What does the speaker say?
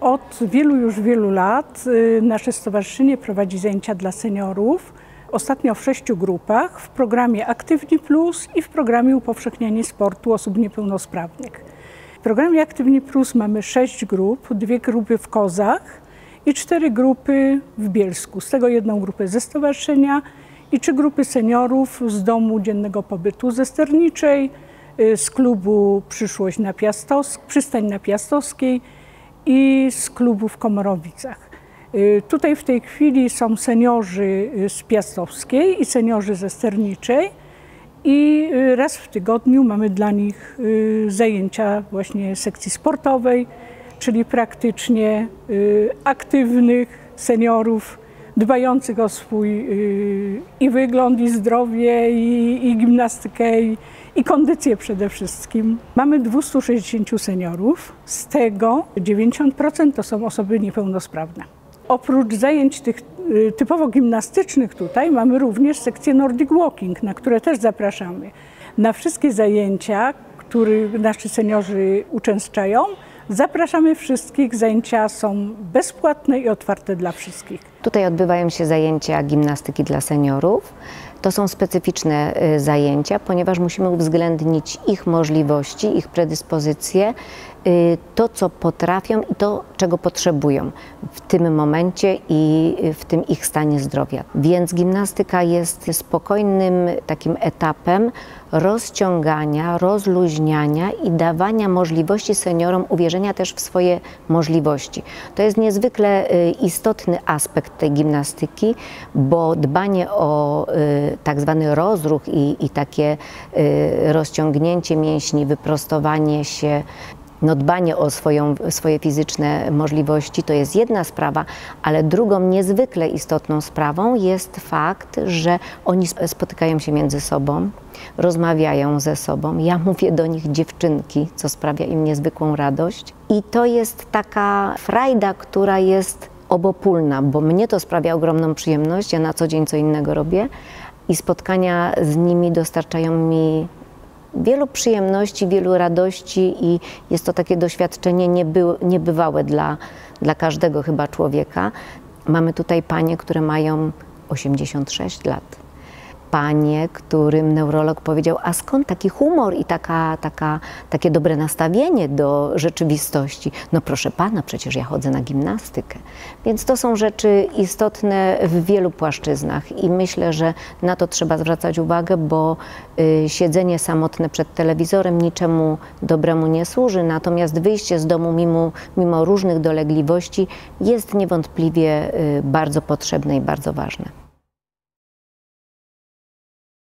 Od wielu już wielu lat y, nasze stowarzyszenie prowadzi zajęcia dla seniorów. Ostatnio w sześciu grupach w programie Aktywni Plus i w programie Upowszechnianie Sportu Osób Niepełnosprawnych. W programie Aktywni Plus mamy sześć grup, dwie grupy w Kozach i cztery grupy w Bielsku. Z tego jedną grupę ze stowarzyszenia i trzy grupy seniorów z domu dziennego pobytu ze Sterniczej, y, z klubu Przyszłość na Piastos, Przystań na Piastowskiej i z klubu w Komorowicach. Y, Tutaj w tej chwili są seniorzy y, z Piastowskiej i seniorzy ze Sterniczej i y, raz w tygodniu mamy dla nich zajęcia właśnie sekcji sportowej, czyli praktycznie aktywnych seniorów, dbających o swój y, i wygląd, i zdrowie, i, i gimnastykę, i, i kondycję przede wszystkim. Mamy 260 seniorów, z tego 90% to są osoby niepełnosprawne. Oprócz zajęć tych y, typowo gimnastycznych tutaj mamy również sekcję Nordic Walking, na które też zapraszamy. Na wszystkie zajęcia, których nasi seniorzy uczęszczają, zapraszamy wszystkich. Zajęcia są bezpłatne i otwarte dla wszystkich. Tutaj odbywają się zajęcia gimnastyki dla seniorów. To są specyficzne y, zajęcia, ponieważ musimy uwzględnić ich możliwości, ich predyspozycje, y, to co potrafią i to czego potrzebują w tym momencie i w tym ich stanie zdrowia. Więc gimnastyka jest spokojnym takim etapem rozciągania, rozluźniania i dawania możliwości seniorom uwierzenia też w swoje możliwości. To jest niezwykle y, istotny aspekt tej gimnastyki, bo dbanie o y, tak zwany rozruch i, i takie y, rozciągnięcie mięśni, wyprostowanie się, no dbanie o swoją, swoje fizyczne możliwości to jest jedna sprawa, ale drugą niezwykle istotną sprawą jest fakt, że oni spotykają się między sobą, rozmawiają ze sobą. Ja mówię do nich dziewczynki, co sprawia im niezwykłą radość. I to jest taka frajda, która jest obopólna, bo mnie to sprawia ogromną przyjemność. Ja na co dzień co innego robię i spotkania z nimi dostarczają mi wielu przyjemności, wielu radości i jest to takie doświadczenie nieby, niebywałe dla, dla każdego chyba człowieka. Mamy tutaj panie, które mają 86 lat. Panie, którym neurolog powiedział, a skąd taki humor i taka, taka, takie dobre nastawienie do rzeczywistości? No proszę pana, przecież ja chodzę na gimnastykę. Więc to są rzeczy istotne w wielu płaszczyznach i myślę, że na to trzeba zwracać uwagę, bo y, siedzenie samotne przed telewizorem niczemu dobremu nie służy, natomiast wyjście z domu mimo, mimo różnych dolegliwości jest niewątpliwie y, bardzo potrzebne i bardzo ważne.